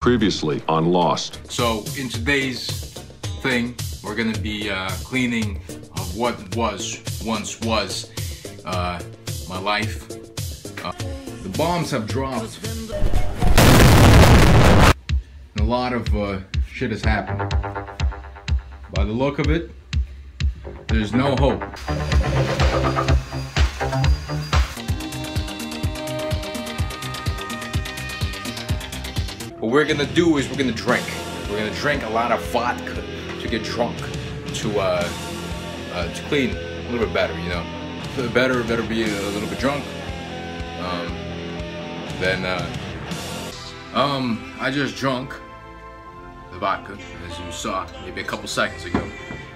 Previously on Lost. So in today's thing, we're gonna be uh, cleaning of what was once was uh, my life. Uh, the bombs have dropped, and a lot of uh, shit has happened. By the look of it, there's no hope. What we're gonna do is we're gonna drink. We're gonna drink a lot of vodka to get drunk, to uh, uh to clean a little bit better, you know. Better, better be a little bit drunk. Um, then uh, um, I just drunk the vodka, as you saw maybe a couple seconds ago.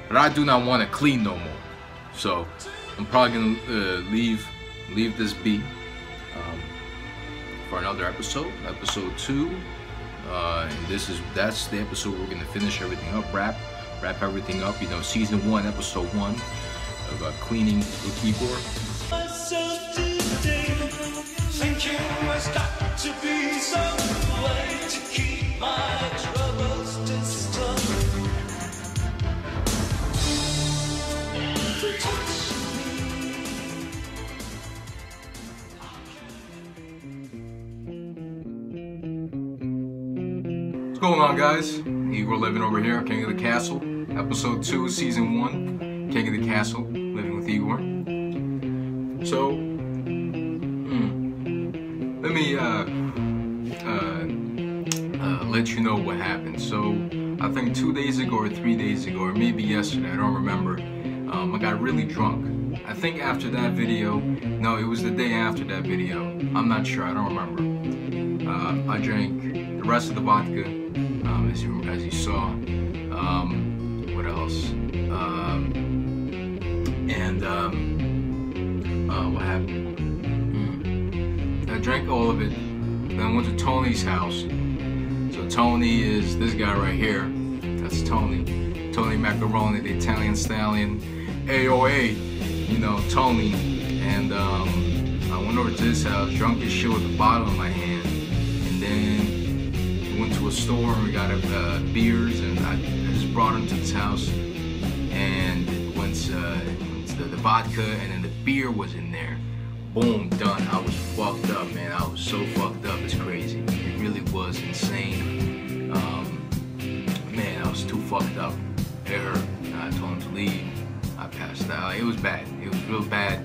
But I do not want to clean no more. So I'm probably gonna uh, leave leave this be um, for another episode, episode two. Uh, and this is that's the episode we're gonna finish everything up, wrap wrap everything up. You know, season one, episode one of uh, cleaning with Igor. What's going on, guys? Igor living over here, King of the Castle, episode two, season one, King of the Castle, living with Igor. So, hmm, let me uh, uh, uh, let you know what happened. So, I think two days ago or three days ago, or maybe yesterday, I don't remember. Um, I got really drunk. I think after that video, no, it was the day after that video. I'm not sure, I don't remember. Uh, I drank the rest of the vodka, um, as you as you saw. Um, what else? Um, and um, uh, what happened? Hmm. I drank all of it. Then I went to Tony's house. So Tony is this guy right here. That's Tony. Tony Macaroni, the Italian stallion. AOA, you know, Tony. And um, I went over to his house, drunk as shit with a bottle in my hand. And then a store we got uh, beers and I, just brought him to his house. And once, uh, once the, the vodka and then the beer was in there, boom, done. I was fucked up, man. I was so fucked up, it's crazy. It really was insane. Um, man, I was too fucked up. It hurt. I told him to leave. I passed out. It was bad. It was real bad.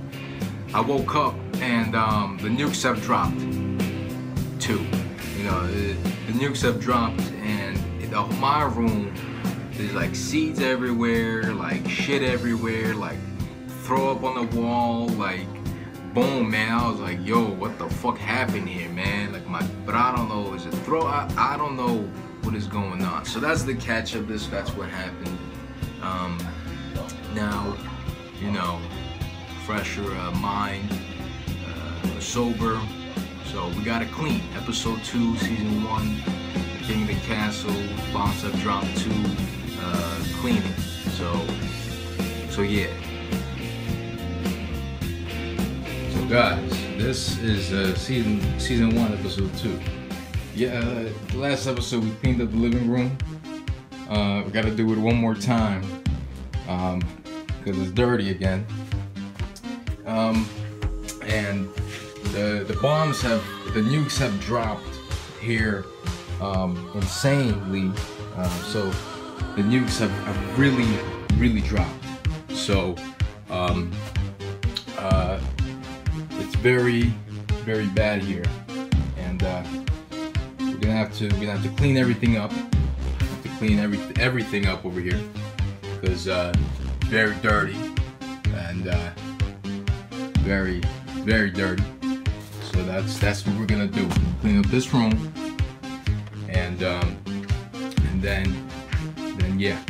I woke up and um, the nukes have dropped. Two. Know, the, the nukes have dropped and the, my room, there's like seeds everywhere, like shit everywhere, like throw up on the wall, like boom, man. I was like, yo, what the fuck happened here, man? Like my, but I don't know. Is it throw? I, I don't know what is going on. So that's the catch of this. That's what happened. Um, now, you know, fresher uh, mind, uh, sober. So we gotta clean. Episode two, season one, King of the Castle, Bombs Up Drop two, uh, cleaning. So, so yeah. So guys, this is uh, season season one, episode two. Yeah, uh, the last episode we cleaned up the living room. Uh, we gotta do it one more time um, because it's dirty again. Um, and the the bombs have the nukes have dropped here um, insanely. Uh, so the nukes have, have really really dropped. So um, uh, it's very very bad here, and uh, we're gonna have to we're gonna have to clean everything up. To clean every everything up over here because uh, very dirty and uh, very very dirty. So that's that's what we're gonna do. Clean up this room, and um, and then then yeah.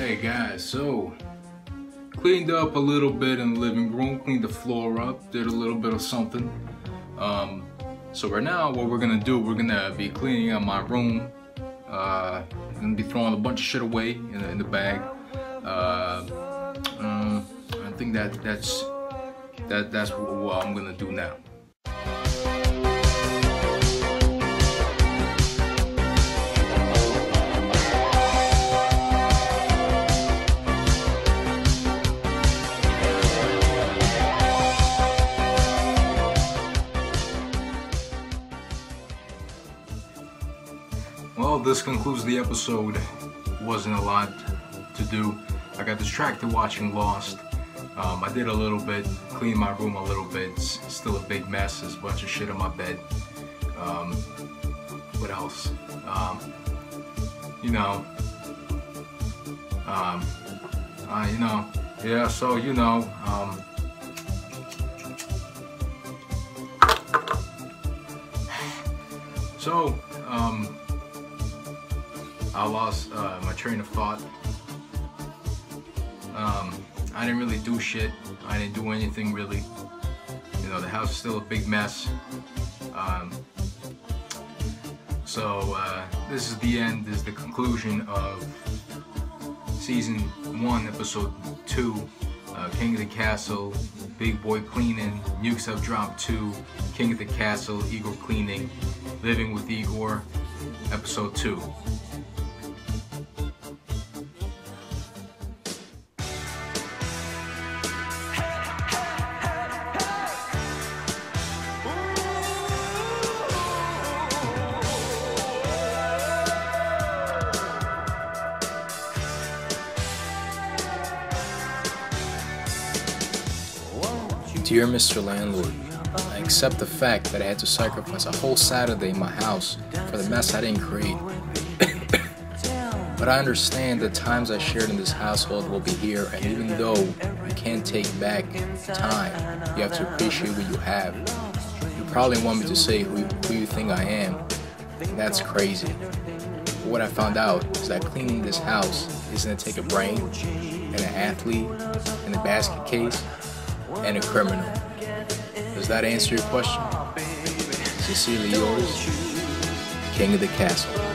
Okay, guys, so cleaned up a little bit in the living room, cleaned the floor up, did a little bit of something. Um, so right now, what we're gonna do, we're gonna be cleaning up my room. Uh, gonna be throwing a bunch of shit away in the, in the bag. Uh, um, I think that that's that that's what, what I'm gonna do now. Well, this concludes the episode. Wasn't a lot to do. I got distracted watching Lost. Um, I did a little bit, cleaned my room a little bit. It's still a big mess. There's a bunch of shit on my bed. Um, what else? Um, you know. Um, uh, you know. Yeah, so, you know. Um, so, um, I lost uh, my train of thought. Um, I didn't really do shit. I didn't do anything really. You know, the house is still a big mess. Um, so uh, this is the end. This is the conclusion of season one, episode two. Uh, King of the Castle, Big Boy Cleaning, Nukes Have Dropped 2, King of the Castle, Igor Cleaning, Living with Igor, episode 2. Dear Mr. Landlord, I accept the fact that I had to sacrifice a whole Saturday in my house for the mess I didn't create. but I understand the times I shared in this household will be here, and even though you can't take back time, you have to appreciate what you have. You probably want me to say who, who you think I am, and that's crazy. But what I found out is that cleaning this house is gonna take a brain, and an athlete, and a basket case, and a criminal. Does that answer your question? Sincerely yours, King of the Castle.